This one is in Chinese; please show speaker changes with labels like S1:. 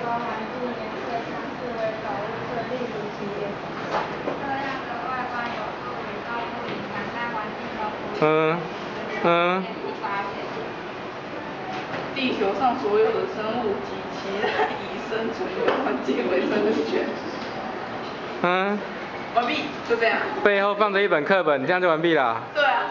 S1: 周环境颜色相似为保护色，例如其颜色。这样的外观有助于照顾隐藏在环境中不
S2: 嗯嗯。
S3: 地球上所有的生物及其赖以生存的环境为生物圈。
S2: 嗯。
S3: 完毕，就这样。
S2: 背后放着一本课本，这样就完毕了。
S3: 对啊。